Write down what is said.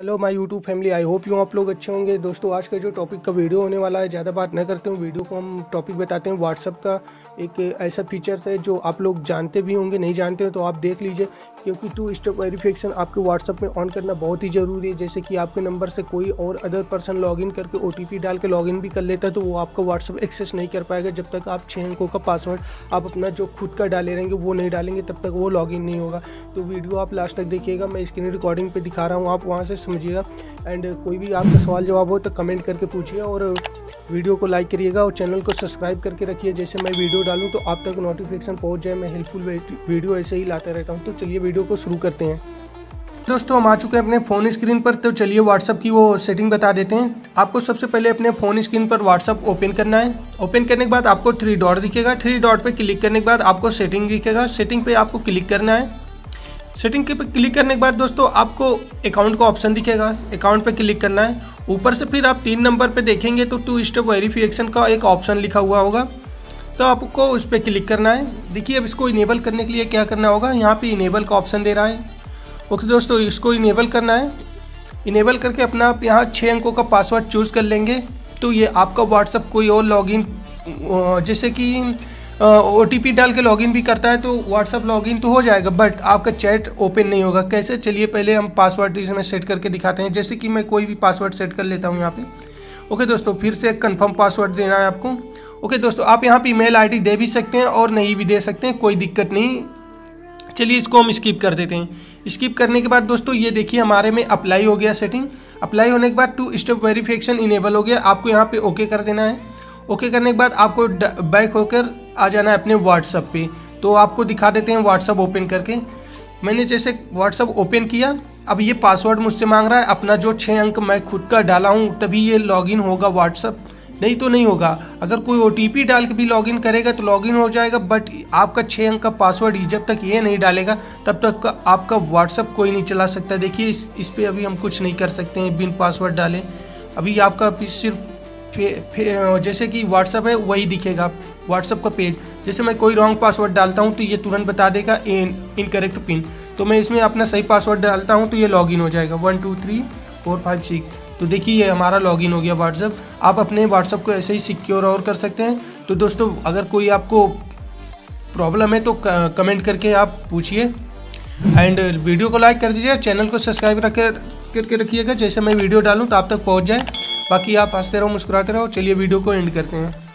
Hello my YouTube family I hope you आप लोग अच्छे होंगे। दोस्तों, आज का जो टॉपिक का वीडियो होने वाला है, ज़्यादा बात न करते हूँ वीडियो को हम टॉपिक बताते हैं। व्हाट्सअप का एक ऐसा फीचर्स है जो आप लोग जानते भी होंगे, नहीं जानते हो तो आप देख लीजिए। क्योंकि टू स्टेप वेरिफिकेशन आपके व्हाट्सअप में ऑन करना बहुत ही ज़रूरी है। जैसे कि आपके नंबर से कोई और अदर पर्सन लॉगिन करके ओटीपी डाल के लॉगिन भी कर लेता है तो वो आपका व्हाट्सअप एक्सेस नहीं कर पाएगा। जब तक आप छः अंकों का पासवर्ड आप अपना जो खुद का डाले रहेंगे, वो नहीं डालेंगे, तब तक वो लॉगिन नहीं होगा। तो वीडियो आप लास्ट तक देखिएगा। मैं स्क्रीन रिकॉर्डिंग पर दिखा रहा हूँ। आप वहाँ से समझिएगा। एंड कोई भी आपका सवाल जवाब हो तो कमेंट करके पूछिए और वीडियो को लाइक करिएगा और चैनल को सब्सक्राइब करके रखिए। जैसे मैं वीडियो डालूँ तो आप तक नोटिफिकेशन पहुँच जाए। मैं हेल्पफुल वीडियो ऐसे ही लाता रहता हूँ। तो चलिए वीडियो को शुरू करते हैं। दोस्तों, हम आ चुके हैं अपने फ़ोन स्क्रीन पर। तो चलिए व्हाट्सअप की वो सेटिंग बता देते हैं। आपको सबसे पहले अपने फ़ोन स्क्रीन पर व्हाट्सअप ओपन करना है। ओपन करने के बाद आपको थ्री डॉट दिखेगा। थ्री डॉट पे क्लिक करने के बाद आपको सेटिंग दिखेगा। सेटिंग पे आपको क्लिक करना है। सेटिंग के पे क्लिक करने के बाद दोस्तों, आपको अकाउंट का ऑप्शन दिखेगा। अकाउंट पे क्लिक करना है। ऊपर से फिर आप तीन नंबर पे देखेंगे तो टू स्टेप वेरिफिकेशन का एक ऑप्शन लिखा हुआ होगा। तो आपको उस पर क्लिक करना है। देखिए, अब इसको इनेबल करने के लिए क्या करना होगा? यहाँ पे इनेबल का ऑप्शन दे रहा है। ओके दोस्तों, इसको इनेबल करना है। इनेबल करके अपना आप यहाँ छः अंकों का पासवर्ड चूज़ कर लेंगे। तो ये आपका व्हाट्सअप कोई और लॉगिन जैसे कि ओ टी पी डाल के लॉगिन भी करता है तो व्हाट्सअप लॉगिन तो हो जाएगा बट आपका चैट ओपन नहीं होगा। कैसे? चलिए, पहले हम पासवर्ड इसमें सेट करके दिखाते हैं। जैसे कि मैं कोई भी पासवर्ड सेट कर लेता हूँ यहाँ पे। ओके दोस्तों, फिर से कंफर्म पासवर्ड देना है आपको। ओके दोस्तों, आप यहाँ पे ईमेल आईडी दे भी सकते हैं और नहीं भी दे सकते हैं, कोई दिक्कत नहीं। चलिए, इसको हम स्किप कर देते हैं। स्किप करने के बाद दोस्तों, ये देखिए, हमारे में अप्लाई हो गया सेटिंग अप्लाई होने के बाद टू स्टेप वेरिफिकेशन इनेबल हो गया। आपको यहाँ पे ओके कर देना है। ओके, करने के बाद आपको बैक होकर आ जाना है अपने व्हाट्सअप पे। तो आपको दिखा देते हैं व्हाट्सअप ओपन करके। मैंने जैसे व्हाट्सअप ओपन किया, अब ये पासवर्ड मुझसे मांग रहा है, अपना जो छः अंक मैं खुद का डाला हूँ, तभी ये लॉगिन होगा व्हाट्सअप नहीं तो नहीं होगा। अगर कोई ओटीपी डाल के भी लॉगिन करेगा तो लॉगिन हो जाएगा बट आपका छः अंक का पासवर्ड जब तक ये नहीं डालेगा, तब तक आपका व्हाट्सअप कोई नहीं चला सकता। देखिए, इस इस पर अभी हम कुछ नहीं कर सकते हैं, बिन पासवर्ड डालें। अभी आपका सिर्फ़ फे, फे, जैसे कि व्हाट्सअप है वही दिखेगा। व्हाट्सअप का पेज। जैसे मैं कोई रॉन्ग पासवर्ड डालता हूँ तो ये तुरंत बता देगा इन इनकरेक्ट पिन तो मैं इसमें अपना सही पासवर्ड डालता हूँ तो ये लॉगिन हो जाएगा। One two three four five six तो देखिए ये हमारा लॉगिन हो गया व्हाट्सअप आप अपने व्हाट्सअप को ऐसे ही सिक्योर और कर सकते हैं। तो दोस्तों अगर कोई आपको प्रॉब्लम है तो कमेंट करके आप पूछिए। एंड वीडियो को लाइक कर दीजिए चैनल को सब्सक्राइब रख करके रखिएगा। जैसे मैं वीडियो डालूँ तो आप तक पहुँच जाए। बाकी आप हँसते रहो मुस्कुराते रहो चलिए वीडियो को एंड करते हैं।